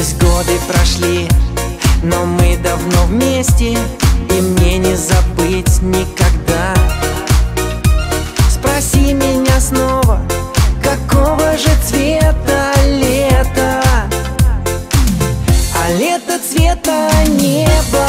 Пусть годы прошли, но мы давно вместе И мне не забыть никогда. Спроси меня снова, какого же цвета лето? А лето цвета неба.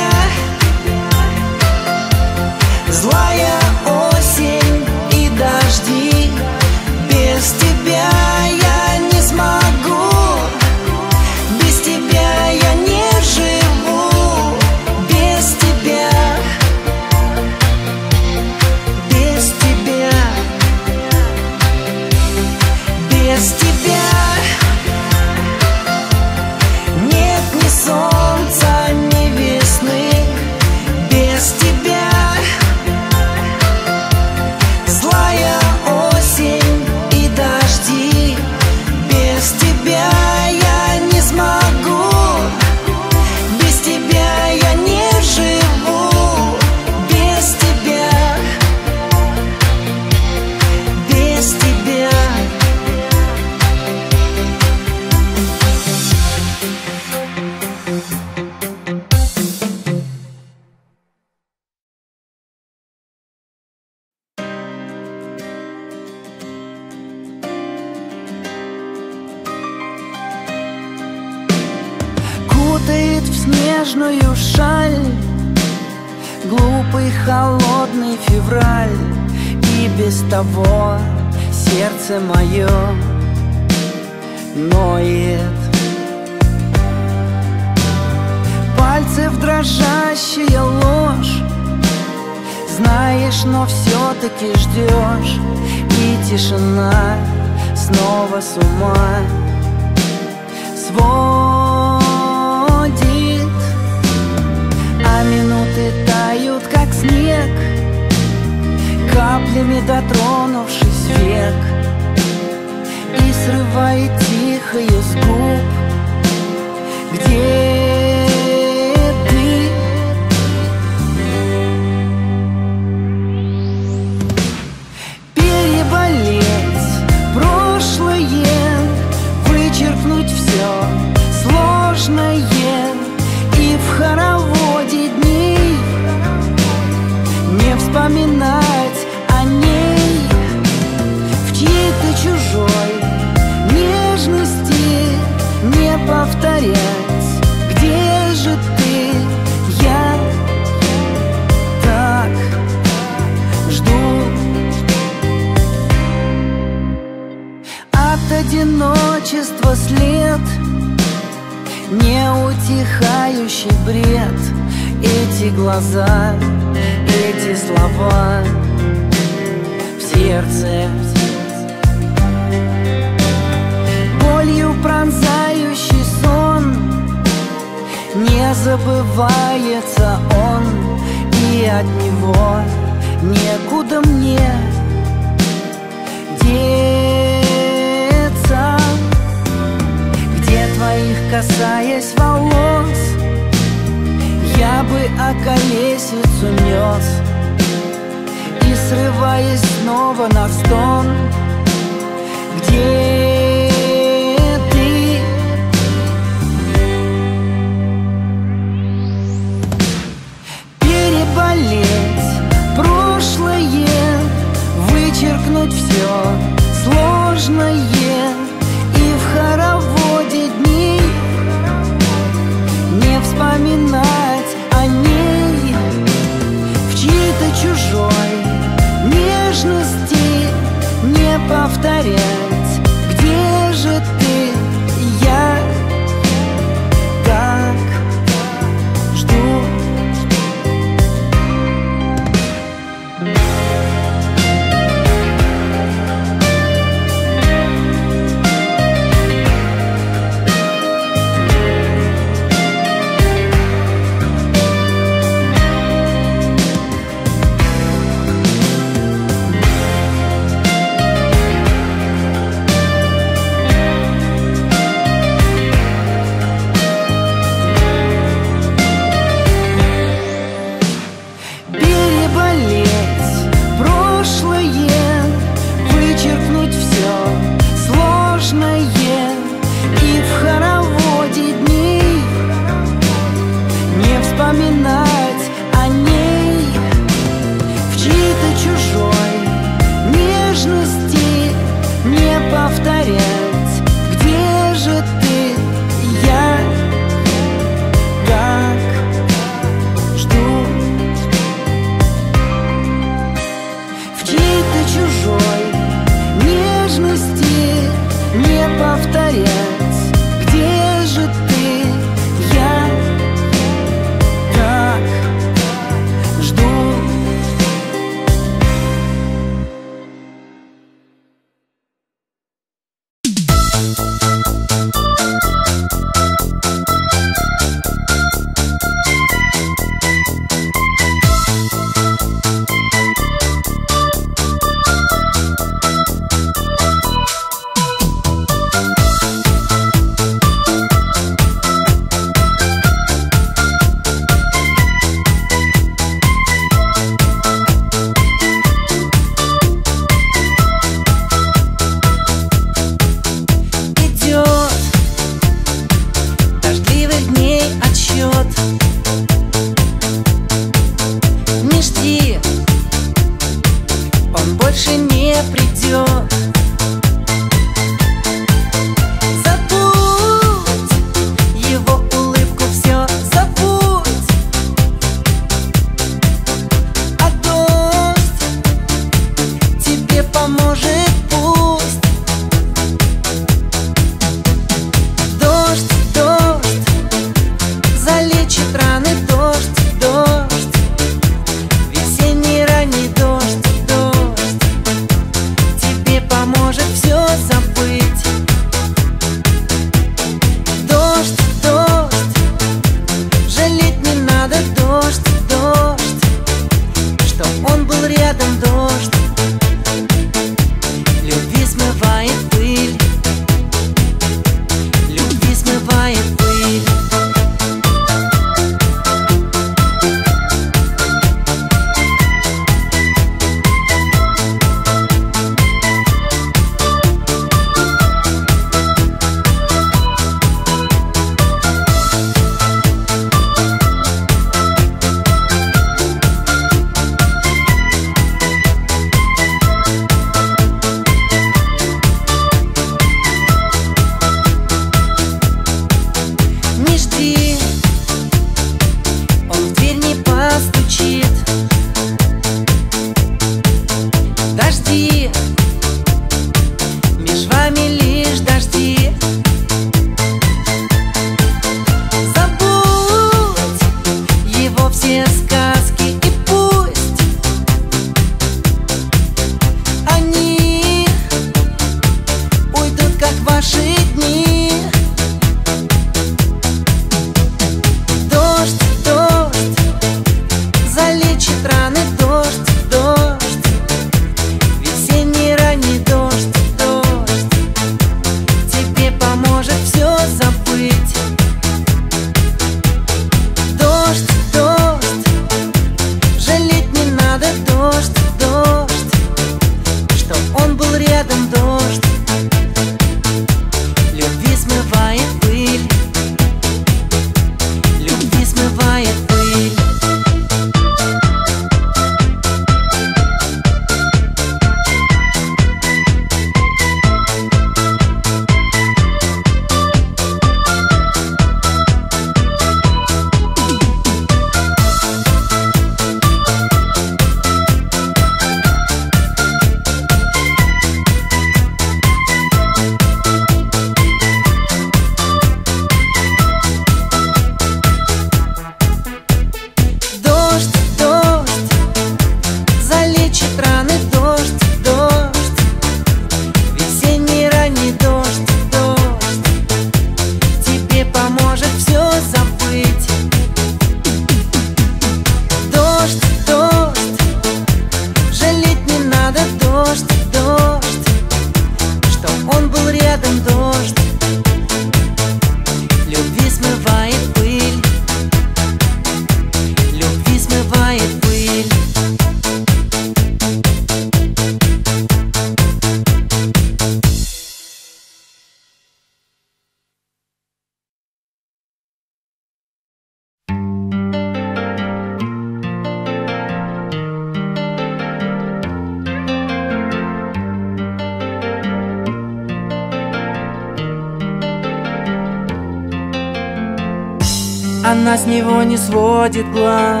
Она с него не сводит глаз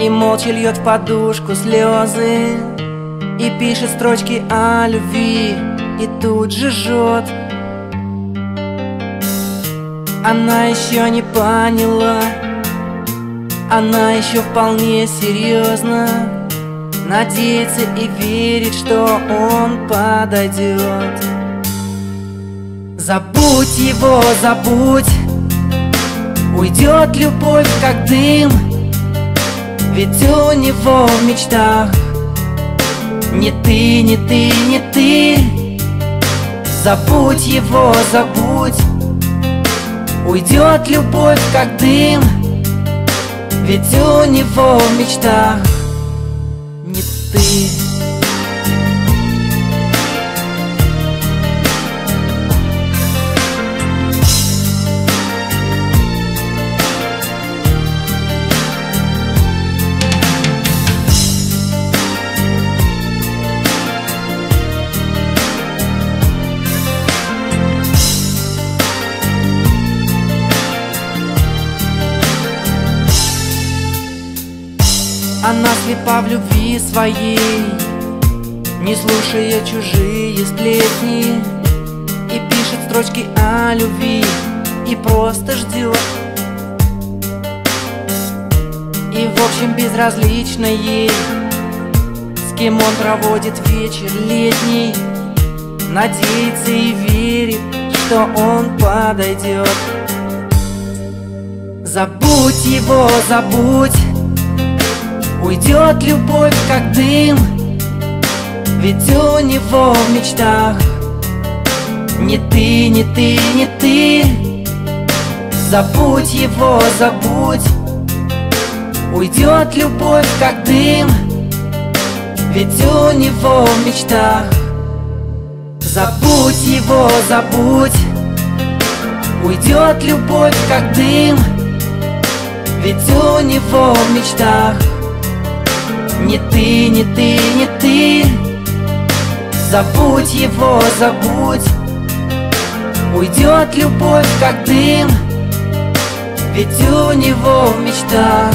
И молча льет в подушку слезы И пишет строчки о любви И тут же жжет. Она еще не поняла Она еще вполне серьезно Надеется и верит, что он подойдет. Забудь его, забудь Уйдет любовь, как дым Ведь у него в мечтах Не ты, не ты, не ты. Забудь его, забудь. Уйдет любовь, как дым Ведь у него в мечтах Не ты слепа в любви своей Не слушая чужие сплетни И пишет строчки о любви И просто ждет И в общем безразлично ей С кем он проводит вечер летний Надеется и верит, что он подойдет Забудь его, забудь Уйдет любовь, как дым Ведь у него в мечтах Не ты, не ты, не ты. Забудь его, забудь. Уйдет любовь, как дым Ведь у него в мечтах. Забудь его, забудь. Уйдет любовь, как дым Ведь у него в мечтах Не ты, не ты, не ты. Забудь его, забудь. Уйдет любовь, как дым. Ведь у него в мечтах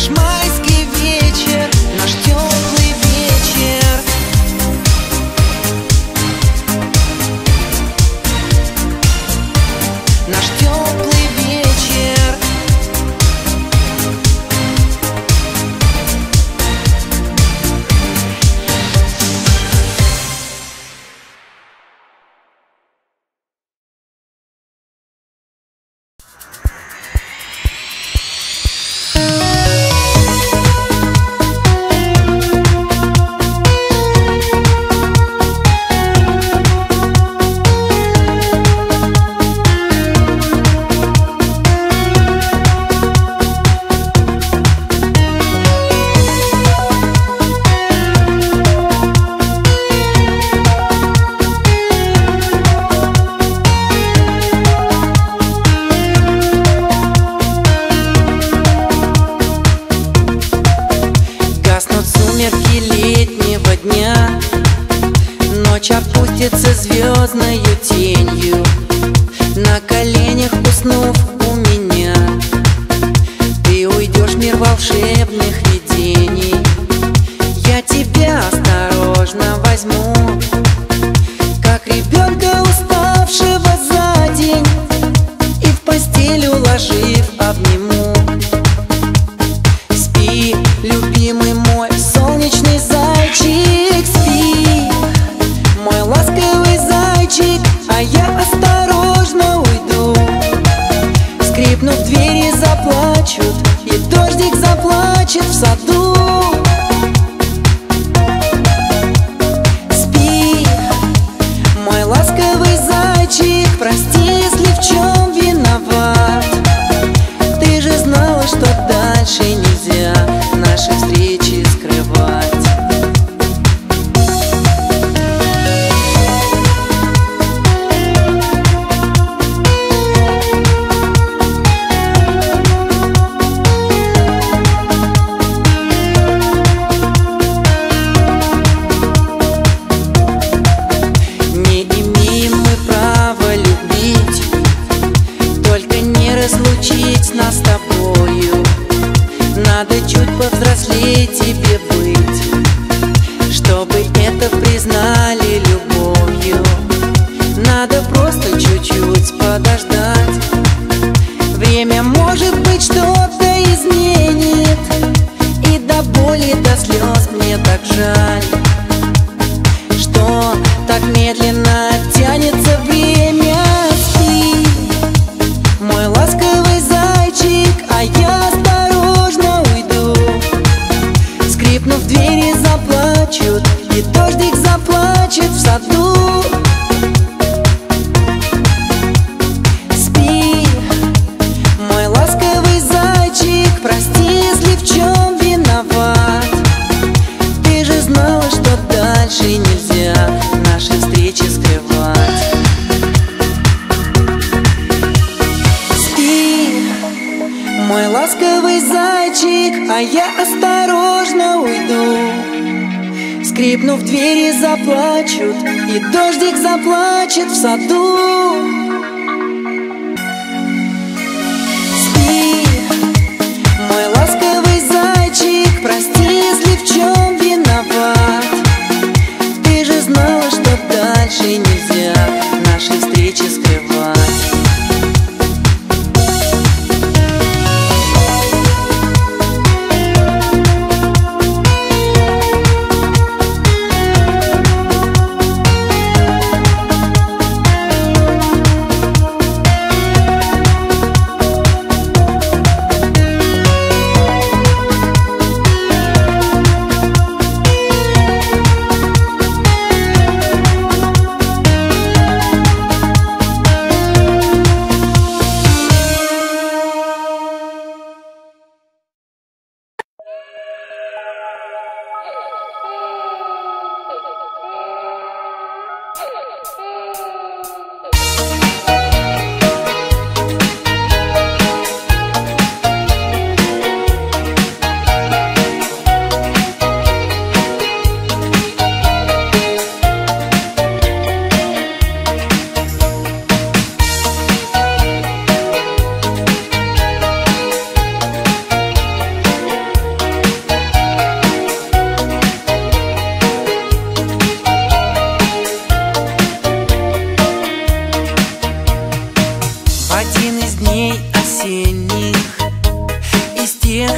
wash my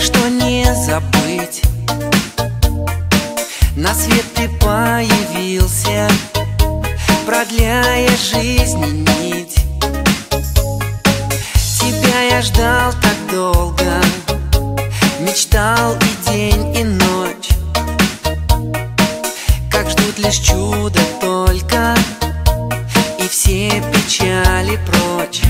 что не забыть. На свет ты появился Продляя жизни нить. Тебя я ждал так долго Мечтал и день, и ночь. Как ждут лишь чудо только И все печали прочь.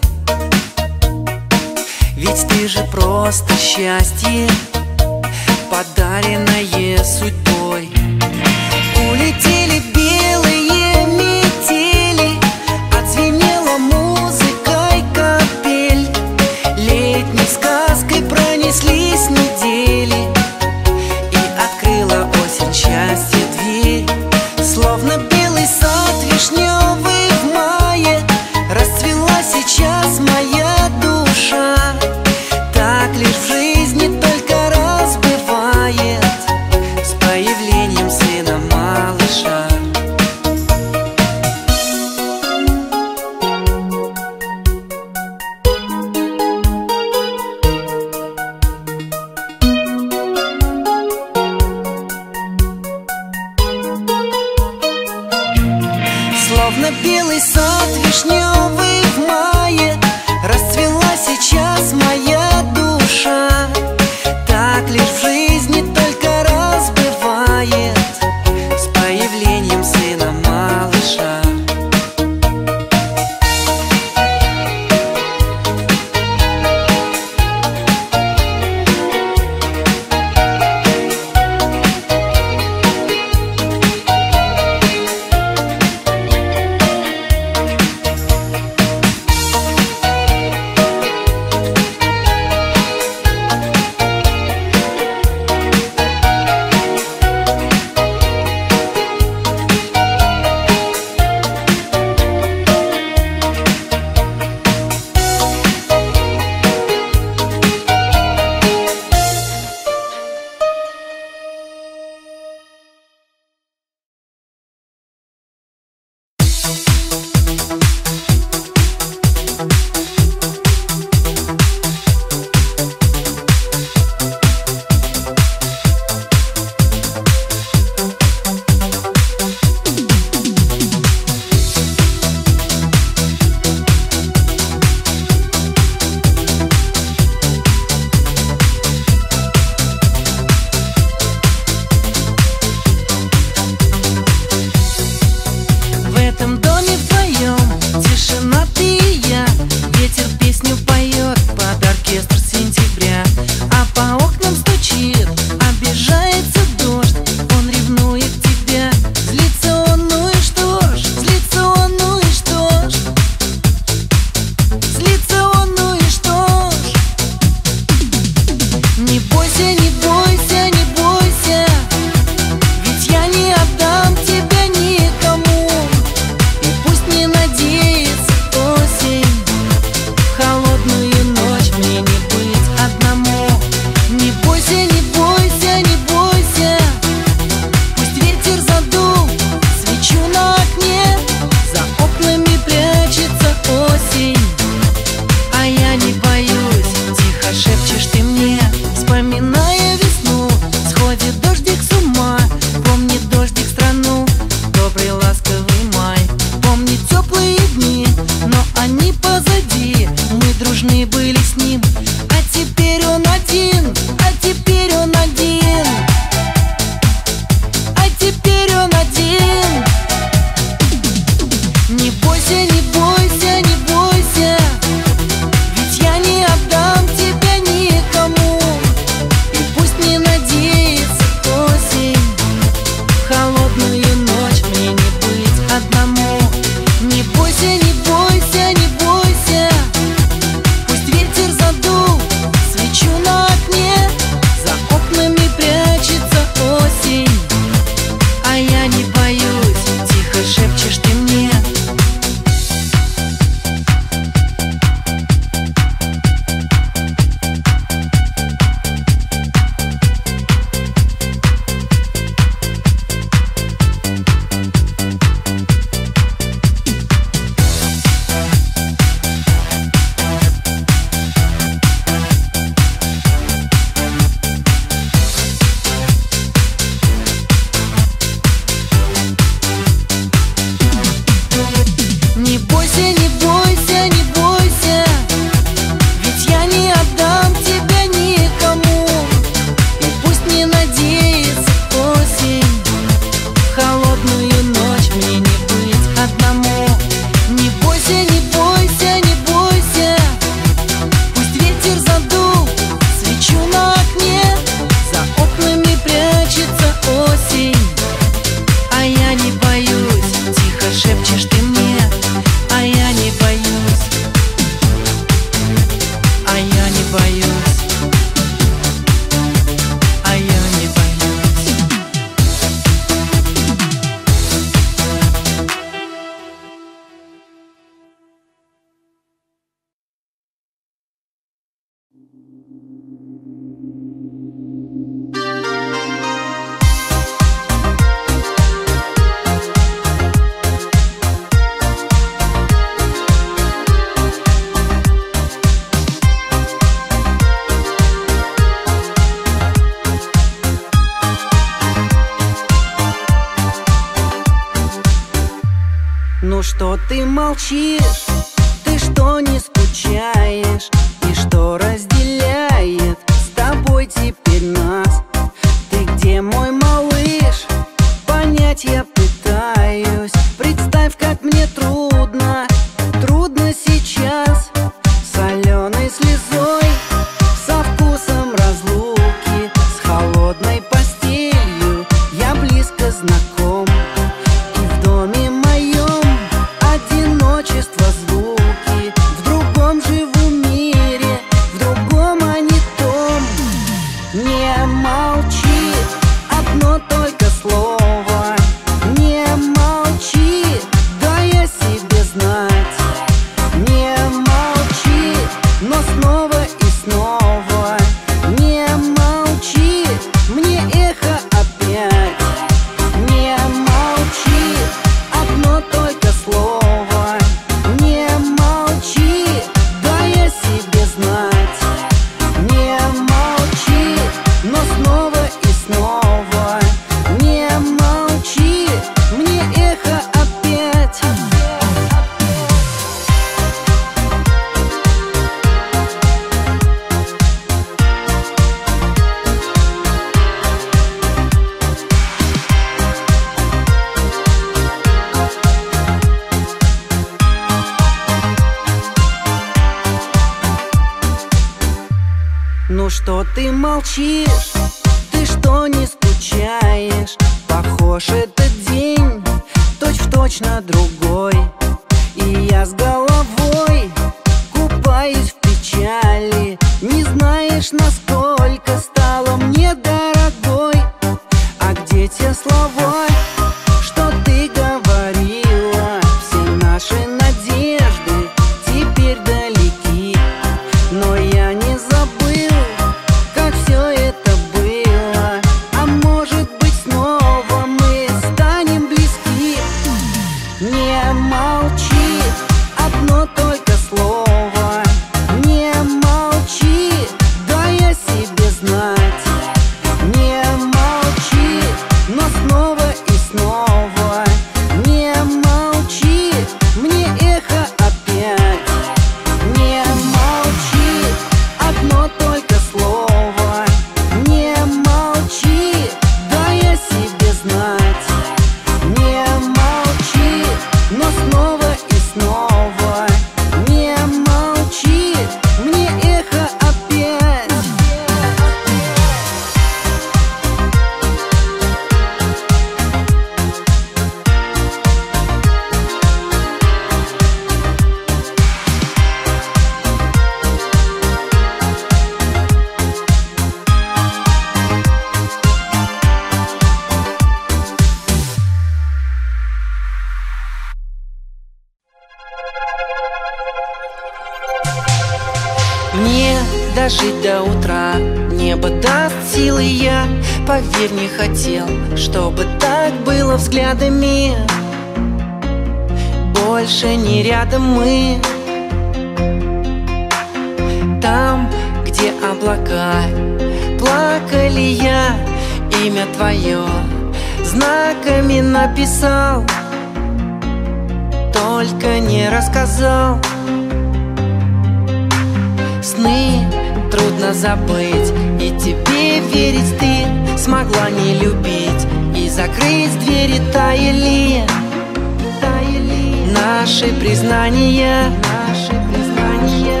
наши признания, наши признания.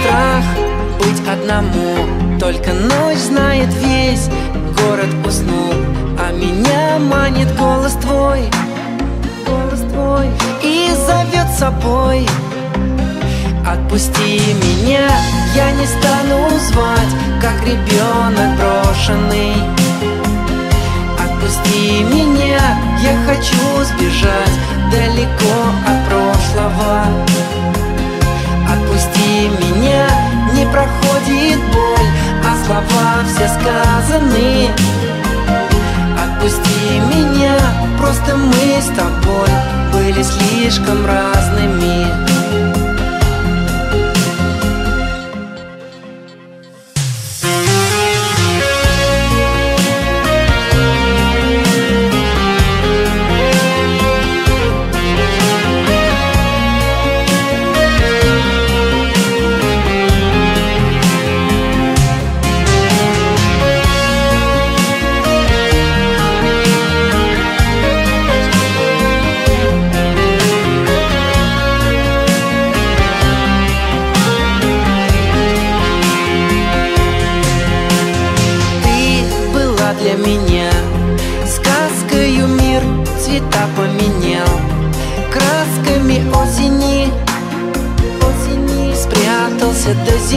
Страх быть одному, только ночь знает весь город уснул, а меня манит голос твой, голос твой и зовет собой. Отпусти меня, я не стану звать, как ребенок брошенный. Отпусти меня, я хочу сбежать далеко от прошлого. Отпусти меня, не проходит боль А слова все сказаны. Отпусти меня, просто мы с тобой Были слишком разными.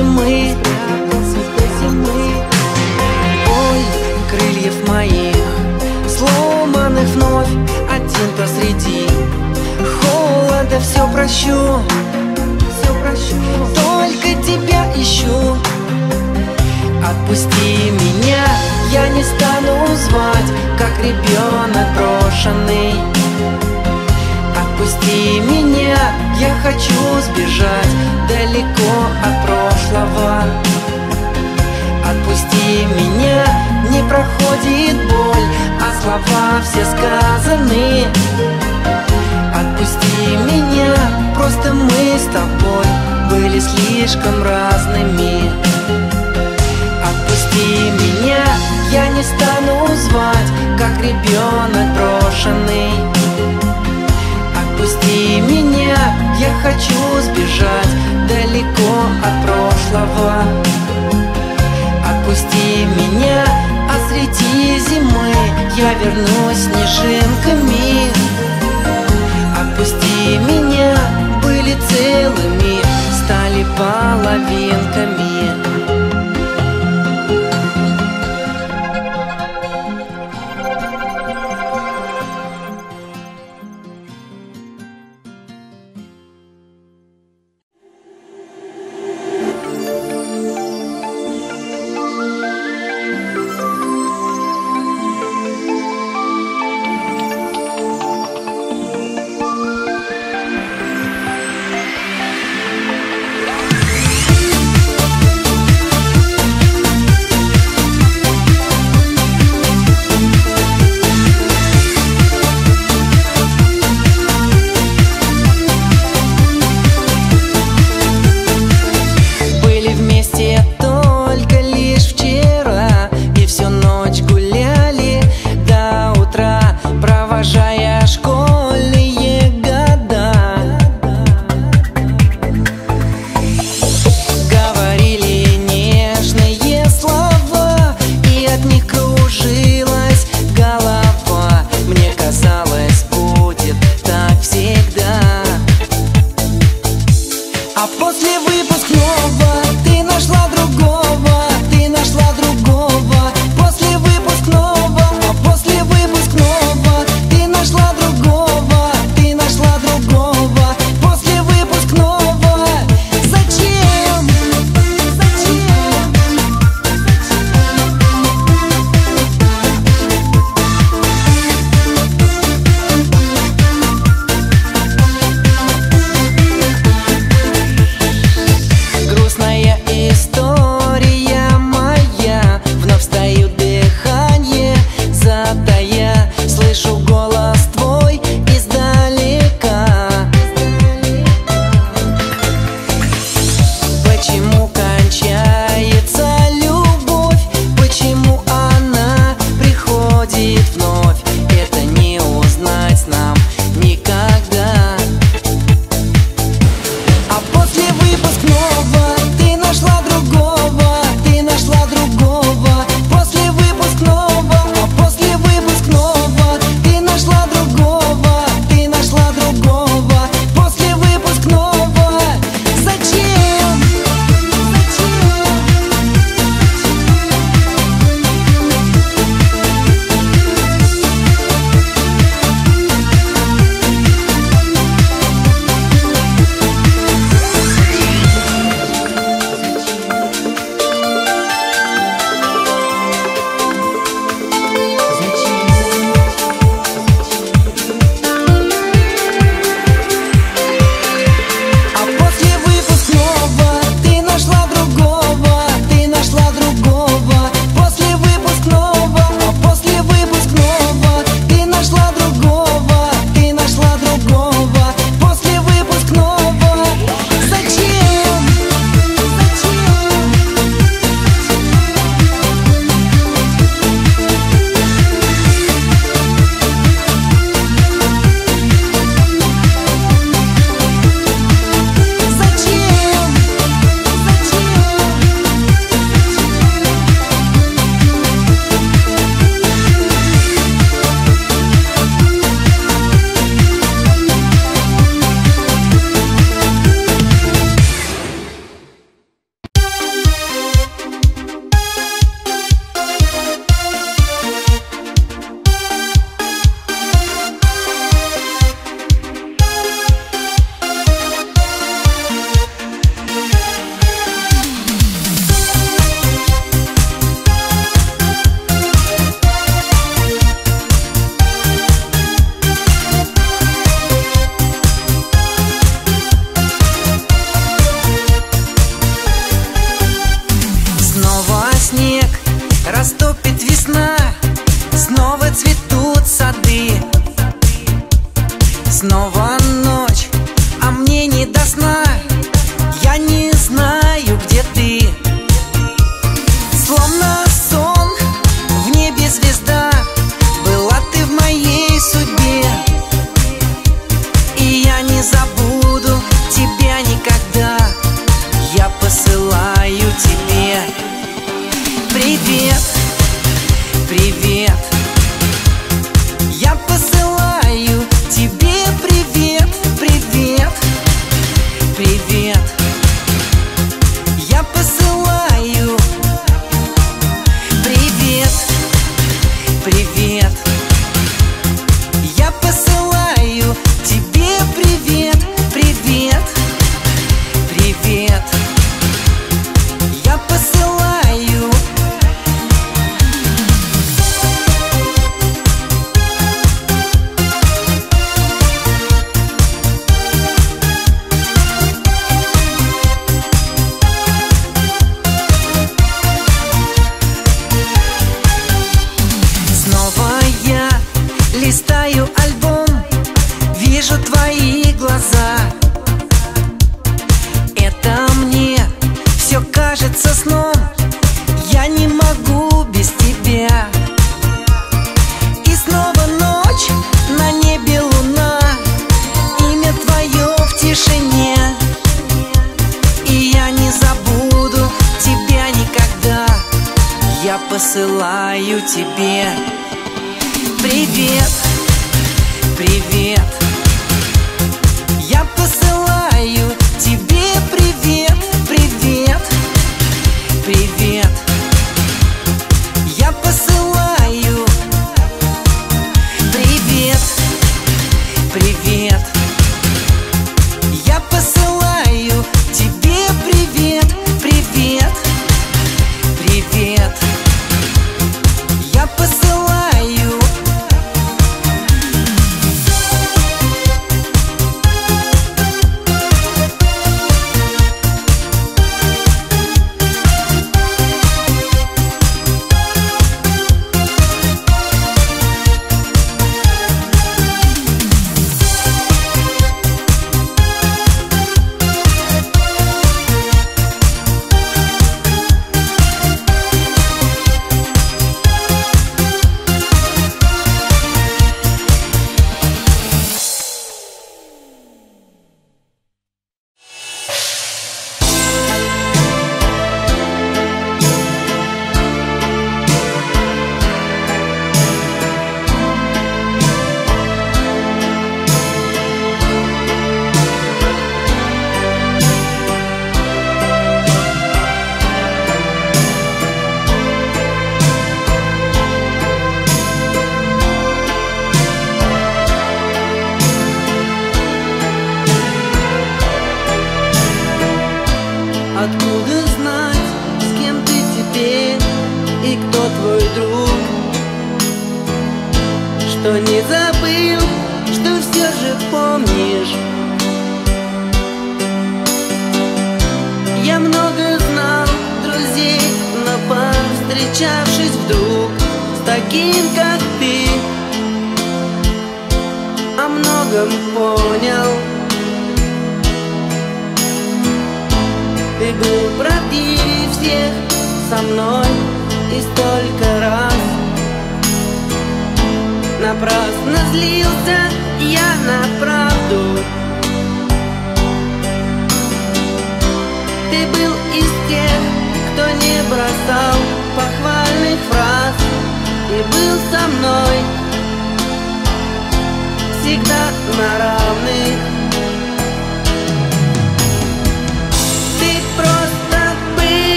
Зимы до зимы Ой, крыльев моих Сломанных вновь Один посреди. Холода все прощу Все прощу. Только тебя ищу. Отпусти меня, я не стану звать, как ребенок брошенный. Отпусти меня, я хочу сбежать далеко от прошлого. Отпусти меня, не проходит боль, а слова все сказаны. Отпусти меня, просто мы с тобой были слишком разными. Отпусти меня, я не стану звать, как ребенок брошенный. Отпусти меня, я хочу сбежать далеко от прошлого. Отпусти меня, а среди зимы я вернусь снежинками. Отпусти меня, были целыми, стали половинками.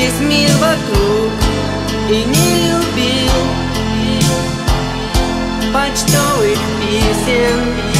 Весь мир вокруг И не любил почтовых писем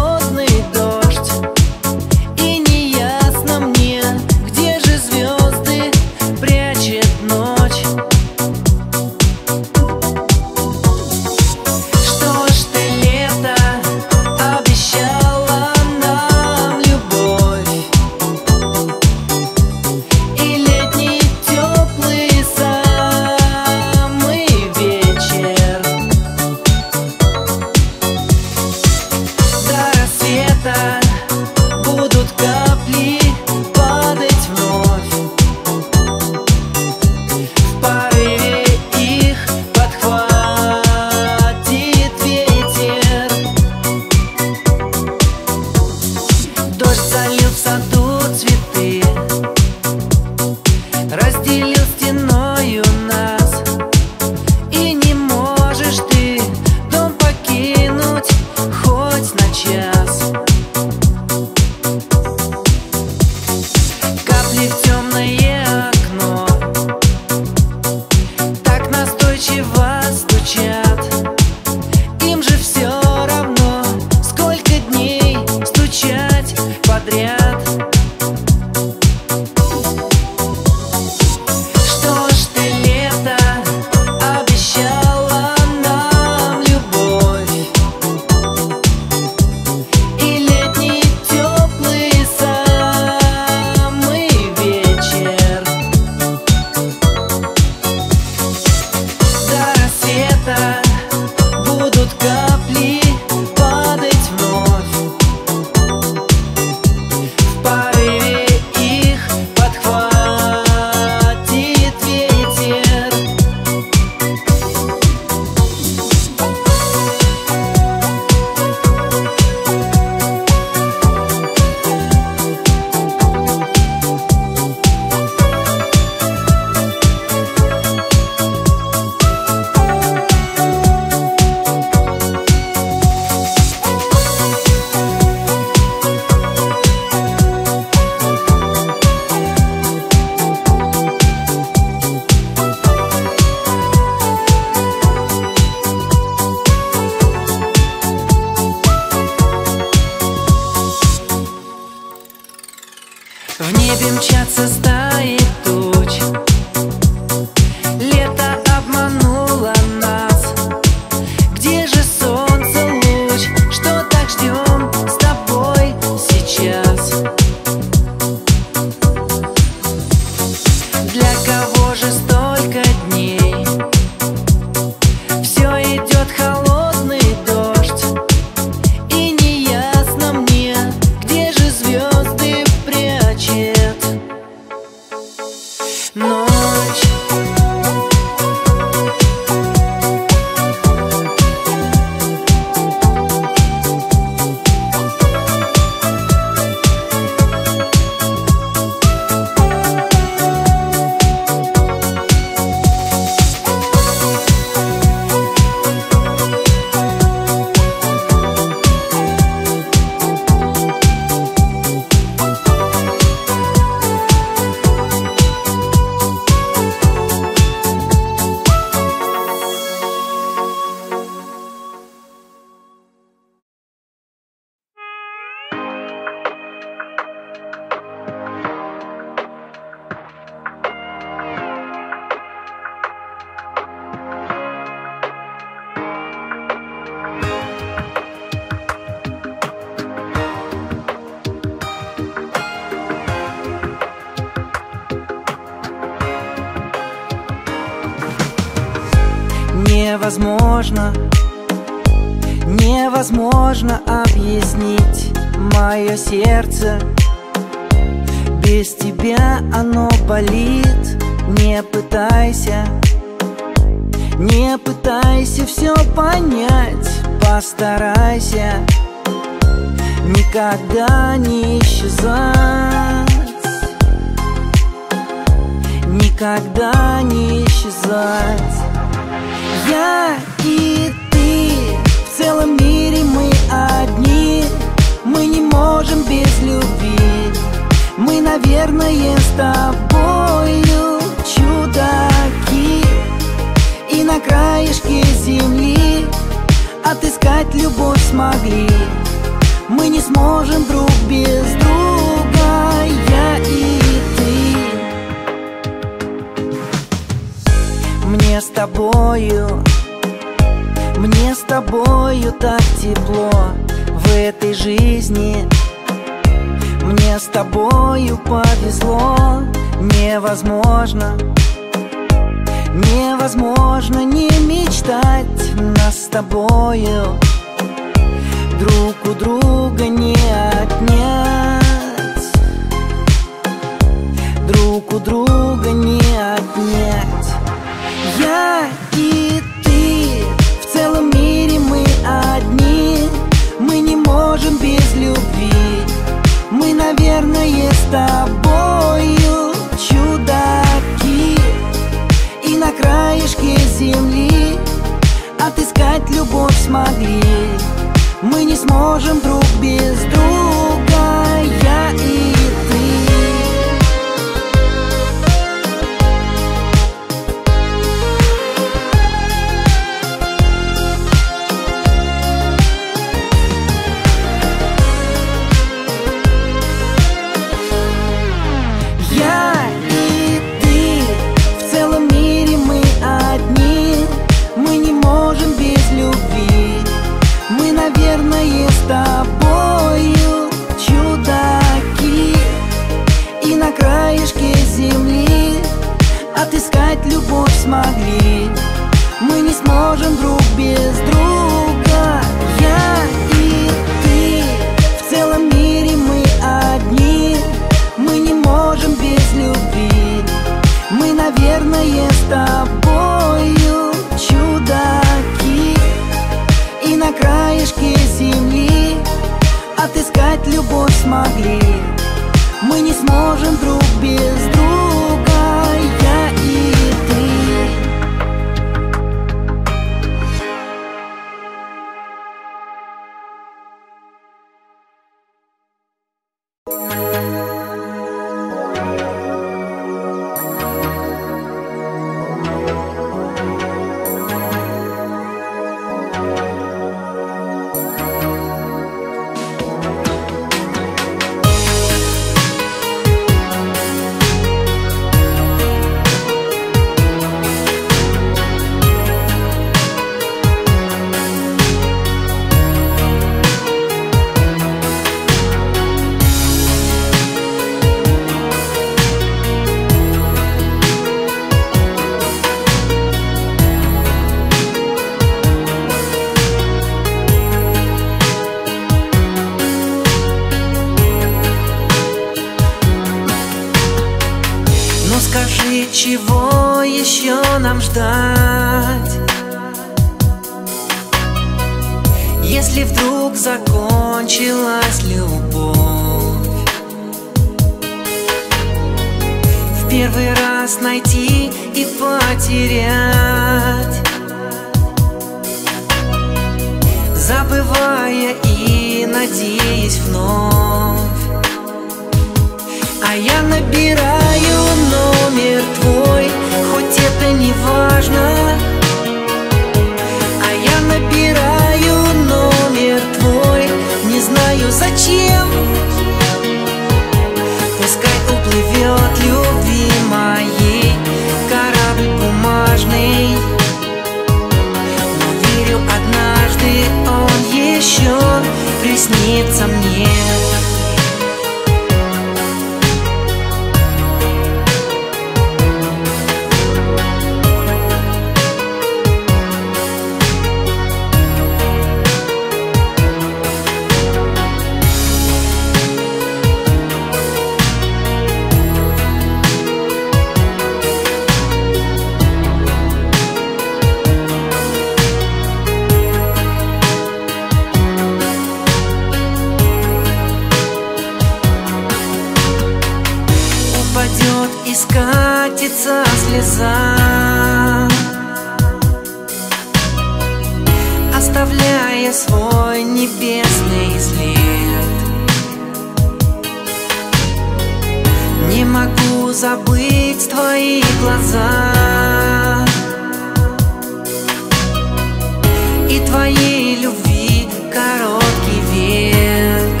твоей любви короткий век.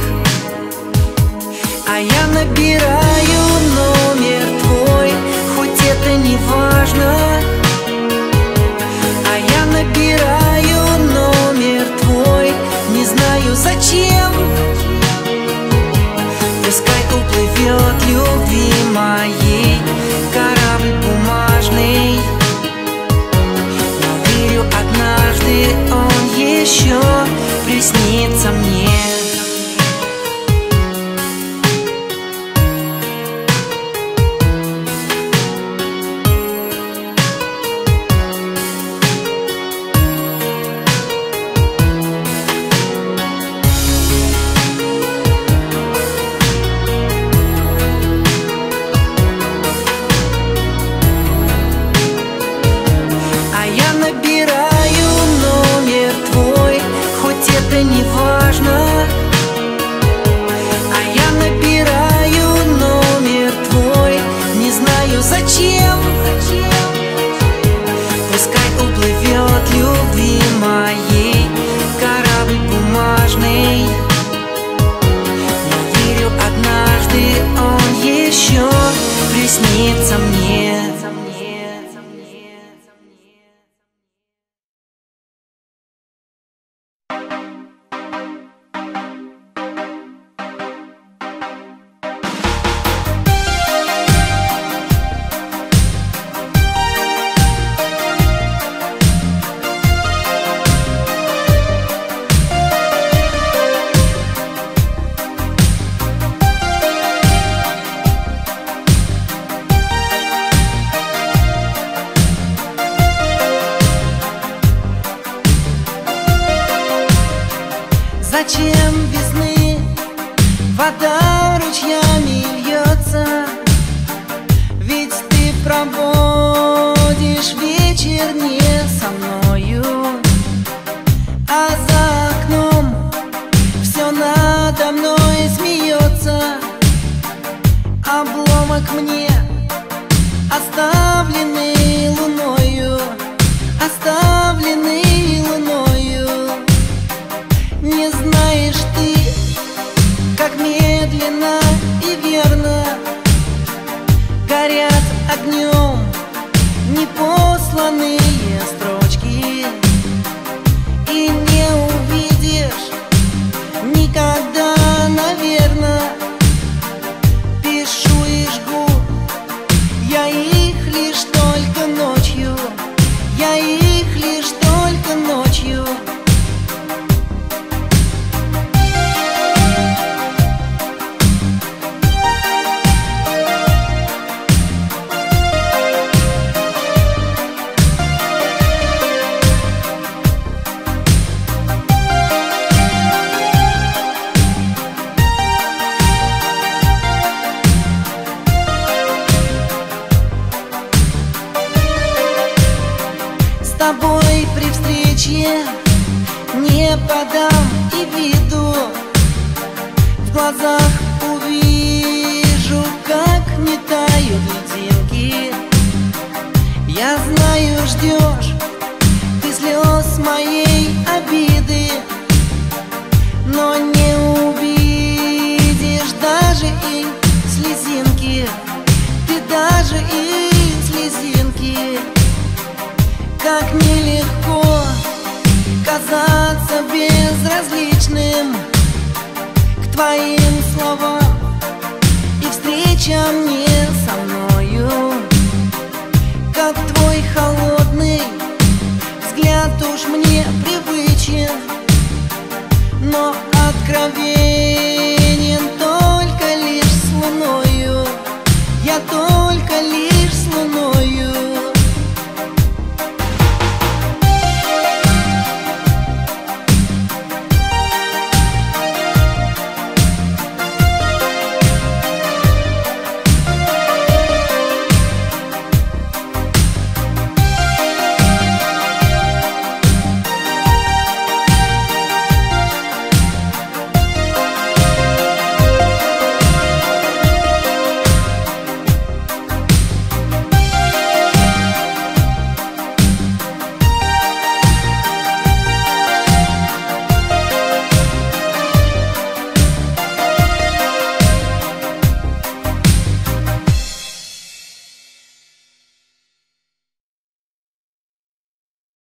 А я набираю номер твой, хоть это не важно. А я набираю номер твой, не знаю зачем. Пускай уплывет любви моей. sure.